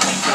down.